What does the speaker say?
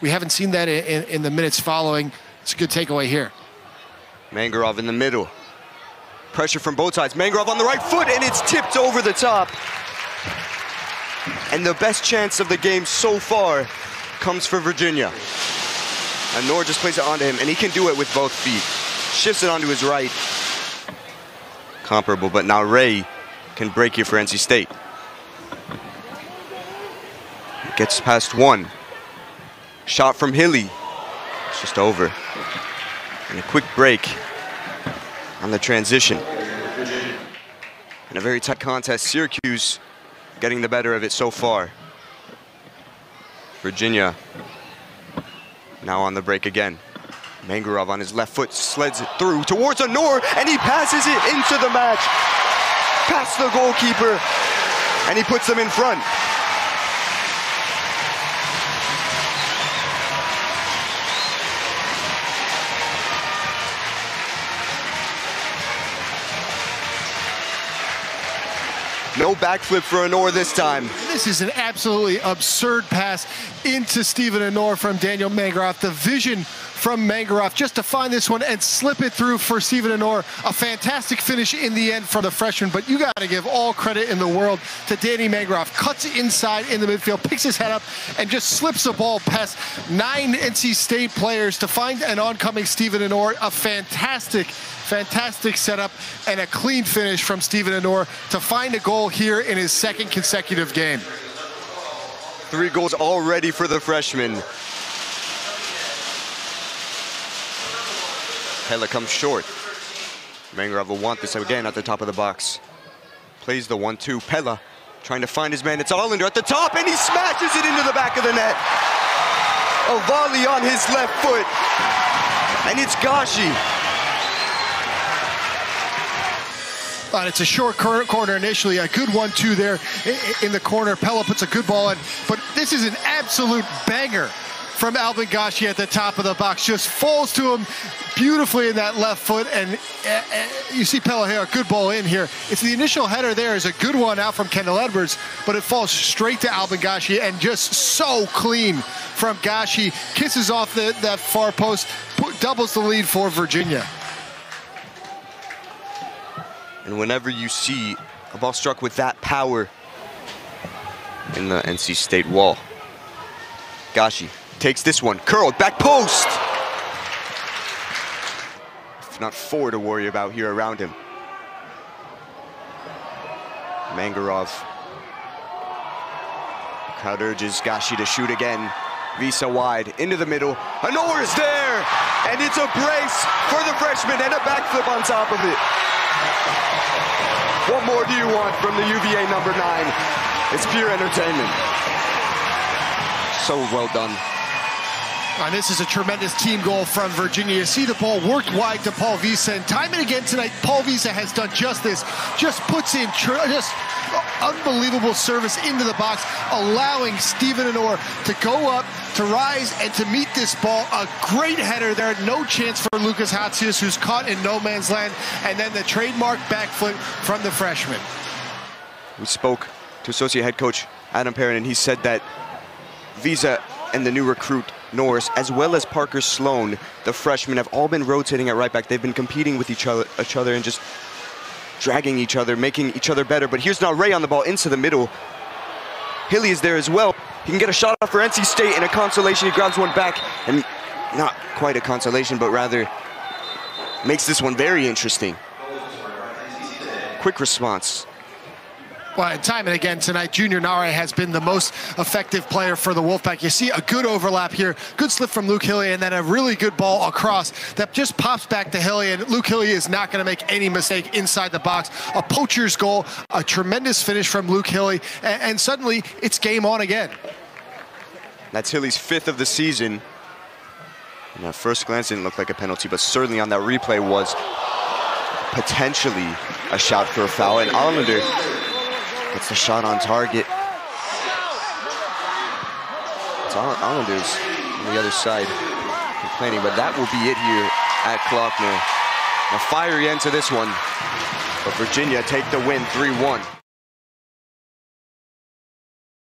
We haven't seen that in, in the minutes following. It's a good takeaway here. Mangarov in the middle. Pressure from both sides. Mangarov on the right foot, and it's tipped over the top. And the best chance of the game so far comes for Virginia. And Noor just plays it onto him, and he can do it with both feet. Shifts it onto his right. Comparable, but now Ray can break here for NC State. Gets past one. Shot from Hilly. It's just over. And a quick break on the transition. In a very tight contest, Syracuse getting the better of it so far. Virginia now on the break again. Mangarov on his left foot sleds it through towards Annor, and he passes it into the match. Past the goalkeeper, and he puts them in front. No backflip for Annor this time. This is an absolutely absurd pass into Stephen Annor from Daniel Mangarov. The vision from Mangarov just to find this one and slip it through for Stephen Annor. A fantastic finish in the end for the freshman, but you got to give all credit in the world to Danny Mangarov. Cuts inside in the midfield, picks his head up, and just slips the ball past nine NC State players to find an oncoming Stephen Annor. A fantastic Fantastic setup and a clean finish from Stephen Annor to find a goal here in his second consecutive game. Three goals already for the freshman. Pella comes short. Mangarov will want this again at the top of the box. Plays the 1-2. Pella trying to find his man. It's Allender at the top, and he smashes it into the back of the net. A volley on his left foot. And it's Gashi And it's a short corner initially, a good one-two there in the corner. Pella puts a good ball in, but this is an absolute banger from Albin Gashi at the top of the box. Just falls to him beautifully in that left foot, and uh, uh, you see a good ball in here. It's the initial header there is a good one out from Kendall Edwards, but it falls straight to Albin Gashi and just so clean from Gashi. Kisses off the, that far post, doubles the lead for Virginia. And whenever you see a ball struck with that power in the NC State wall, Gashi takes this one, curled, back post. If not four to worry about here around him. Mangarov. Crowd urges Gashi to shoot again. Wiese wide, into the middle. Annor is there! And it's a brace for the freshman and a backflip on top of it. What more do you want from the UVA number nine? It's pure entertainment. So well done. And this is a tremendous team goal from Virginia. You see the ball worked wide to Paul Wiese, and time and again tonight, Paul Wiese has done just this. Just puts in just unbelievable service into the box, allowing Stephen Annor to go up, to rise, and to meet this ball. A great header there. No chance for Lucas Hatzius, who's caught in no man's land. And then the trademark backflip from the freshman. We spoke to associate head coach Adam Perron, and he said that Wiese and the new recruit Norris, as well as Parker Sloan, the freshman, have all been rotating at right back. They've been competing with each other, each other and just dragging each other, making each other better. But here's now Ray on the ball into the middle. Hilly is there as well. He can get a shot off for NC State and a consolation. He grabs one back and not quite a consolation, but rather makes this one very interesting. Quick response. Well, time and again tonight, Junior Nare has been the most effective player for the Wolfpack. You see a good overlap here, good slip from Luke Hilly, and then a really good ball across that just pops back to Hilly, and Luke Hilly is not going to make any mistake inside the box. A poacher's goal, a tremendous finish from Luke Hilly, and, and suddenly it's game on again. That's Hilly's fifth of the season. And at first glance, didn't look like a penalty, but certainly on that replay was potentially a shot for a foul. And Allender Gets the shot on target. It's Islanders on the other side complaining, but that will be it here at Klockner. A fiery end to this one, but Virginia take the win 3-1.